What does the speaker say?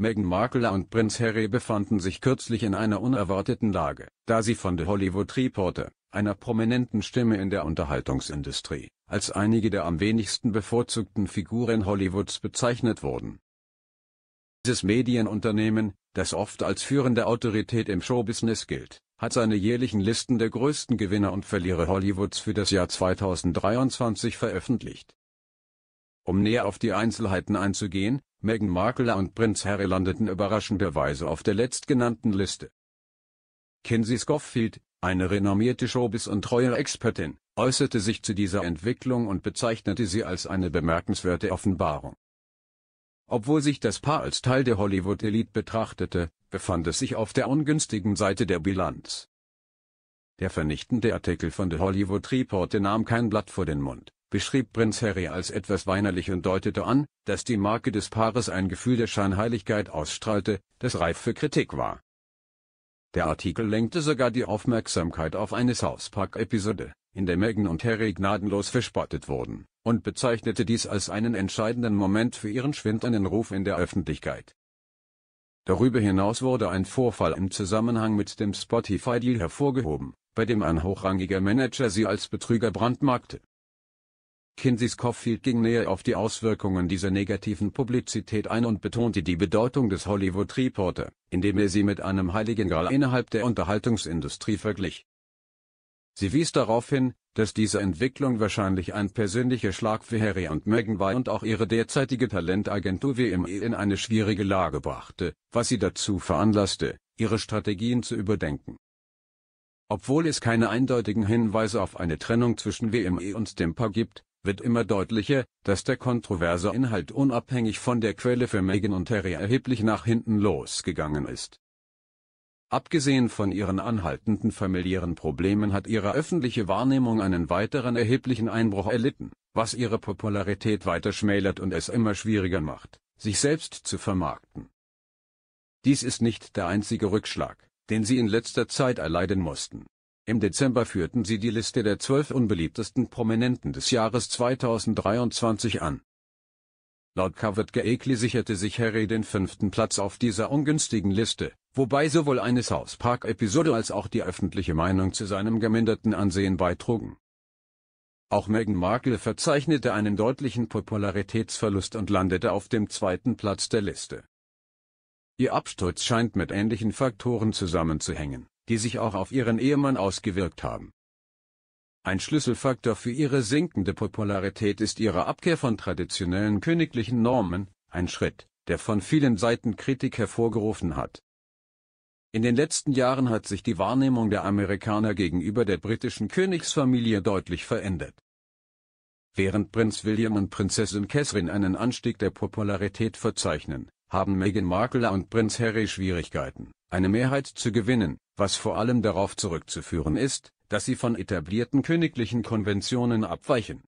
Meghan Markle und Prinz Harry befanden sich kürzlich in einer unerwarteten Lage, da sie von The Hollywood Reporter, einer prominenten Stimme in der Unterhaltungsindustrie, als einige der am wenigsten bevorzugten Figuren Hollywoods bezeichnet wurden. Dieses Medienunternehmen, das oft als führende Autorität im Showbusiness gilt, hat seine jährlichen Listen der größten Gewinner und Verlierer Hollywoods für das Jahr 2023 veröffentlicht. Um näher auf die Einzelheiten einzugehen, Meghan Markle und Prinz Harry landeten überraschenderweise auf der letztgenannten Liste. Kinsey Scofield, eine renommierte Showbiz- und Treue-Expertin, äußerte sich zu dieser Entwicklung und bezeichnete sie als eine bemerkenswerte Offenbarung. Obwohl sich das Paar als Teil der Hollywood-Elite betrachtete, befand es sich auf der ungünstigen Seite der Bilanz. Der vernichtende Artikel von The Hollywood Reporter nahm kein Blatt vor den Mund beschrieb Prinz Harry als etwas weinerlich und deutete an, dass die Marke des Paares ein Gefühl der Scheinheiligkeit ausstrahlte, das reif für Kritik war. Der Artikel lenkte sogar die Aufmerksamkeit auf eine South Park-Episode, in der Meghan und Harry gnadenlos verspottet wurden, und bezeichnete dies als einen entscheidenden Moment für ihren schwindenden Ruf in der Öffentlichkeit. Darüber hinaus wurde ein Vorfall im Zusammenhang mit dem Spotify-Deal hervorgehoben, bei dem ein hochrangiger Manager sie als Betrüger brandmarkte. Kinsey Scofield ging näher auf die Auswirkungen dieser negativen Publizität ein und betonte die Bedeutung des Hollywood Reporter, indem er sie mit einem heiligen Gral innerhalb der Unterhaltungsindustrie verglich. Sie wies darauf hin, dass diese Entwicklung wahrscheinlich ein persönlicher Schlag für Harry und Meghan war und auch ihre derzeitige Talentagentur WME in eine schwierige Lage brachte, was sie dazu veranlasste, ihre Strategien zu überdenken. Obwohl es keine eindeutigen Hinweise auf eine Trennung zwischen WME und dem Paar gibt, wird immer deutlicher, dass der kontroverse Inhalt unabhängig von der Quelle für Meghan und Harry erheblich nach hinten losgegangen ist. Abgesehen von ihren anhaltenden familiären Problemen hat ihre öffentliche Wahrnehmung einen weiteren erheblichen Einbruch erlitten, was ihre Popularität weiter schmälert und es immer schwieriger macht, sich selbst zu vermarkten. Dies ist nicht der einzige Rückschlag, den sie in letzter Zeit erleiden mussten. Im Dezember führten sie die Liste der zwölf unbeliebtesten Prominenten des Jahres 2023 an. Laut Covered Geekly sicherte sich Harry den fünften Platz auf dieser ungünstigen Liste, wobei sowohl eine South Park-Episode als auch die öffentliche Meinung zu seinem geminderten Ansehen beitrugen. Auch Meghan Markle verzeichnete einen deutlichen Popularitätsverlust und landete auf dem zweiten Platz der Liste. Ihr Absturz scheint mit ähnlichen Faktoren zusammenzухängen die sich auch auf ihren Ehemann ausgewirkt haben. Ein Schlüsselfaktor für ihre sinkende Popularität ist ihre Abkehr von traditionellen königlichen Normen, ein Schritt, der von vielen Seiten Kritik hervorgerufen hat. In den letzten Jahren hat sich die Wahrnehmung der Amerikaner gegenüber der britischen Königsfamilie deutlich verändert. Während Prinz William und Prinzessin Catherine einen Anstieg der Popularität verzeichnen, haben Meghan Markle und Prinz Harry Schwierigkeiten, eine Mehrheit zu gewinnen, was vor allem darauf zurückzuführen ist, dass sie von etablierten königlichen Konventionen abweichen